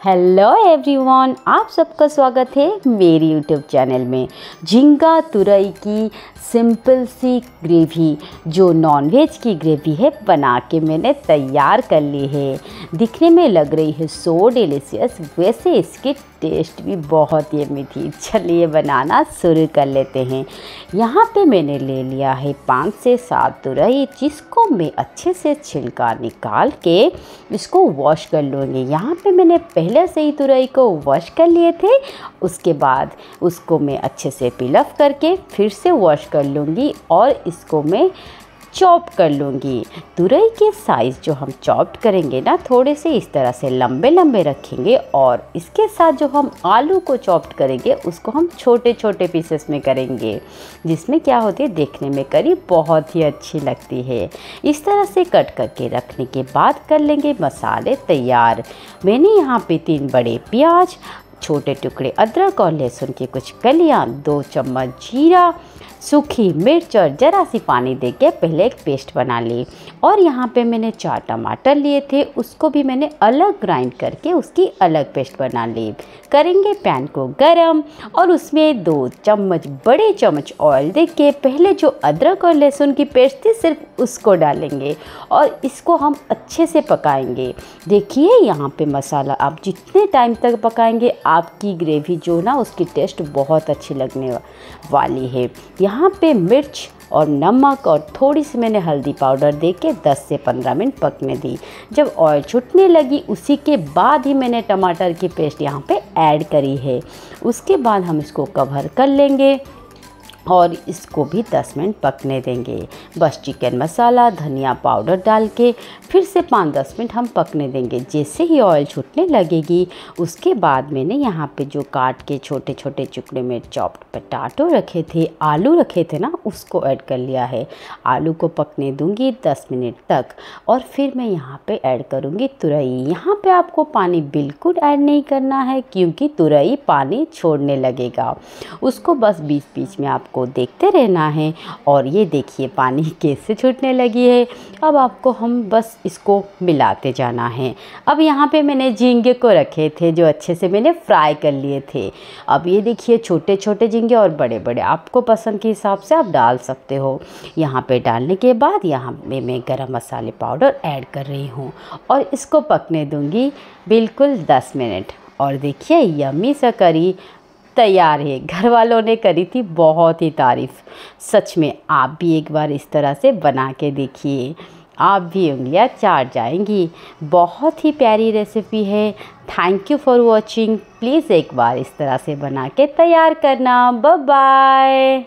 Hello everyone, आप सबका स्वागत है मेरी यूट्यूब चैनल में। झींगा तुरई की सिंपल सी ग्रेवी, जो नॉनवेज की ग्रेवी है, बना के मैंने तैयार कर ली है। दिखने में लग रही है सो डिलीशियस वैसे इसकी टेस्ट भी बहुत यमी थी। चलिए बनाना शुरू कर लेते हैं। यहाँ पे मैंने ले लिया है पाँच से सात तुरई जिसको मैं अच्छे से छिलका निकाल के इसको वॉश कर लूँगी। यहाँ पे मैंने पहले से ही तुरई को वॉश कर लिए थे। उसके बाद उसको मैं अच्छे से पिलफ करके फिर से वॉश कर लूँगी और इसको मैं चॉप कर लूँगी। तुरई के साइज़ जो हम चॉप करेंगे ना, थोड़े से इस तरह से लंबे लंबे रखेंगे और इसके साथ जो हम आलू को चॉप करेंगे, उसको हम छोटे छोटे पीसेस में करेंगे, जिसमें क्या होती है, देखने में करी बहुत ही अच्छी लगती है। इस तरह से कट करके रखने के बाद कर लेंगे मसाले तैयार। मैंने यहाँ पे तीन बड़े प्याज, छोटे टुकड़े अदरक और लहसुन की कुछ कलियाँ, दो चम्मच जीरा सूखी मिर्च और ज़रा सी पानी दे के पहले एक पेस्ट बना ली। और यहाँ पे मैंने चार टमाटर लिए थे, उसको भी मैंने अलग ग्राइंड करके उसकी अलग पेस्ट बना ली। करेंगे पैन को गरम और उसमें दो चम्मच, बड़े चम्मच ऑयल दे के पहले जो अदरक और लहसुन की पेस्ट थी, सिर्फ़ उसको डालेंगे और इसको हम अच्छे से पकाएँगे। देखिए, यहाँ पे मसाला आप जितने टाइम तक पकाएँगे, आपकी ग्रेवी जो ना, उसकी टेस्ट बहुत अच्छी लगने वाली है। यहाँ पे मिर्च और नमक और थोड़ी सी मैंने हल्दी पाउडर दे के 10 से 15 मिनट पकने दी। जब ऑयल छुटने लगी, उसी के बाद ही मैंने टमाटर की पेस्ट यहाँ पे ऐड करी है। उसके बाद हम इसको कवर कर लेंगे और इसको भी 10 मिनट पकने देंगे। बस चिकन मसाला धनिया पाउडर डाल के, फिर से पाँच दस मिनट हम पकने देंगे। जैसे ही ऑयल छूटने लगेगी, उसके बाद मैंने यहाँ पे जो काट के छोटे छोटे टुकड़े में चॉप्ड पटाटो रखे थे, आलू रखे थे ना, उसको ऐड कर लिया है। आलू को पकने दूँगी दस मिनट तक और फिर मैं यहाँ पर ऐड करूँगी तुरई। यहाँ पर आपको पानी बिल्कुल ऐड नहीं करना है, क्योंकि तुरई पानी छोड़ने लगेगा। उसको बस बीच बीच में आपको देखते रहना है और ये देखिए पानी कैसे छूटने लगी है। अब आपको हम बस इसको मिलाते जाना है। अब यहाँ पे मैंने झींगे को रखे थे, जो अच्छे से मैंने फ्राई कर लिए थे। अब ये देखिए छोटे छोटे झींगे और बड़े बड़े आपको पसंद के हिसाब से आप डाल सकते हो। यहाँ पे डालने के बाद यहाँ पे मैं गरम मसाले पाउडर ऐड कर रही हूँ। और इसको पकने दूँगी बिल्कुल दस मिनट। और देखिए यमी सा करी तैयार है। घर वालों ने करी थी, बहुत ही तारीफ़। सच में, आप भी एक बार इस तरह से बना के देखिए। आप भी उंगलियाँ चाट जाएँगी। बहुत ही प्यारी रेसिपी है। Thank you for watching please एक बार इस तरह से बना के तैयार करना। बाय